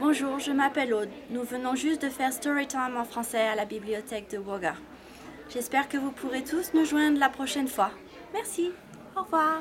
Bonjour, je m'appelle Aude. Nous venons juste de faire Storytime en français à la bibliothèque de Woga. J'espère que vous pourrez tous nous joindre la prochaine fois. Merci. Au revoir.